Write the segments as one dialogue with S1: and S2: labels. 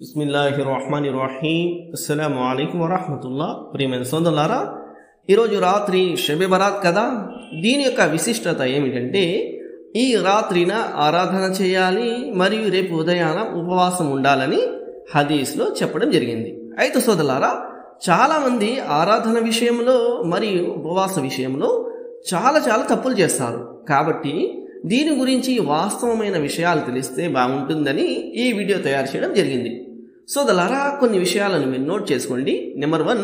S1: బిస్మిల్లాహి రహమాని రహీం అస్సలం అయికం వరహమతుల్లా ప్రియమైన సోదరులారా ఈరోజు రాత్రి షబె బరాత్ కదా? దీని యొక్క విశిష్టత ఏమిటంటే ఈ రాత్రిన ఆరాధన చేయాలి మరియు రేపు ఉదయాన ఉపవాసం ఉండాలని హదీస్లో చెప్పడం జరిగింది. అయితే సోదరులారా చాలామంది ఆరాధన విషయంలో మరియు ఉపవాస విషయంలో చాలా చాలా తప్పులు చేస్తారు. కాబట్టి దీని గురించి వాస్తవమైన విషయాలు తెలిస్తే బాగుంటుందని ఈ వీడియో తయారు చేయడం జరిగింది. సోదలారా కొన్ని విషయాలను మీరు నోట్ చేసుకోండి. నెంబర్ వన్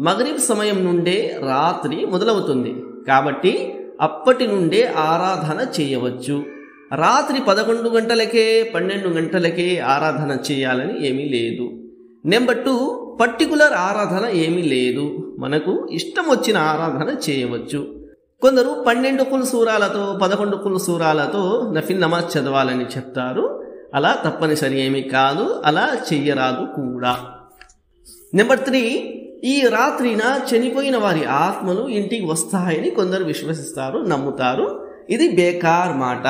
S1: మగరీబ్ సమయం నుండే రాత్రి మొదలవుతుంది. కాబట్టి అప్పటి నుండే ఆరాధన చేయవచ్చు. రాత్రి పదకొండు గంటలకే పన్నెండు గంటలకే ఆరాధన చేయాలని ఏమీ లేదు. నెంబర్ టూ పర్టికులర్ ఆరాధన ఏమీ లేదు. మనకు ఇష్టం వచ్చిన ఆరాధన చేయవచ్చు. కొందరు పన్నెండు కుల్ సూరాలతో పదకొండు కుల్ సూరాలతో నఫిల్ నమాజ్ చదవాలని చెప్తారు. అలా తప్పనిసరి ఏమీ కాదు అలా చెయ్యరాదు కూడా. నెంబర్ త్రీ ఈ రాత్రిన చనిపోయిన వారి ఆత్మలు ఇంటికి వస్తాయని కొందరు విశ్వసిస్తారు నమ్ముతారు. ఇది బేకార్ మాట.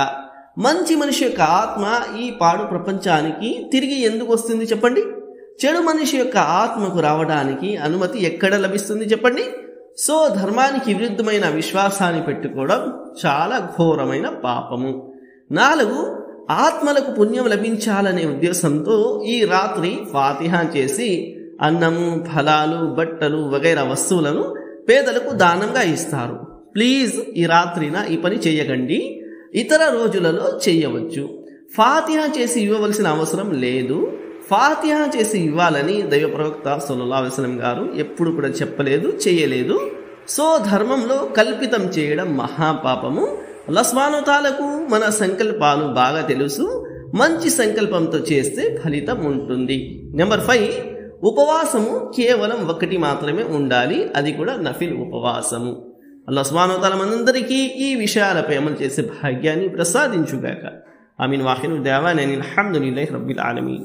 S1: మంచి మనిషి యొక్క ఆత్మ ఈ పాడు ప్రపంచానికి తిరిగి ఎందుకు వస్తుంది చెప్పండి? చెడు మనిషి యొక్క ఆత్మకు రావడానికి అనుమతి ఎక్కడ లభిస్తుంది చెప్పండి? సో ధర్మానికి విరుద్ధమైన విశ్వాసాన్ని పెట్టుకోవడం చాలా ఘోరమైన పాపము. నాలుగు ఆత్మలకు పుణ్యం లభించాలనే ఉద్దేశంతో ఈ రాత్రి ఫాతిహా చేసి అన్నము ఫలాలు బట్టలు వగైరా వస్తువులను పేదలకు దానంగా ఇస్తారు. ప్లీజ్ ఈ రాత్రిన ఈ పని చేయకండి. ఇతర రోజులలో చేయవచ్చు. ఫాతిహా చేసి ఇవ్వవలసిన అవసరం లేదు. ఫాతిహా చేసి ఇవ్వాలని దైవ ప్రవక్త సొల్లా వసలం గారు ఎప్పుడు కూడా చెప్పలేదు చేయలేదు. సో ధర్మంలో కల్పితం చేయడం మహాపాపము. లస్మానుతాలకు మన సంకల్పాలు బాగా తెలుసు. మంచి సంకల్పంతో చేస్తే ఫలితం ఉంటుంది. నెంబర్ ఫైవ్ ఉపవాసము కేవలం ఒకటి మాత్రమే ఉండాలి. అది కూడా నఫిల్ ఉపవాసము. అల్లా స్వానోతాల మనందరికీ ఈ విషయాలపై అమలు చేసే భాగ్యాన్ని ప్రసాదించుగాక. ఆమెను. వాహిను దేవా నేను అల్హమ్దులిల్లాహి రబ్బిల్ ఆలమీ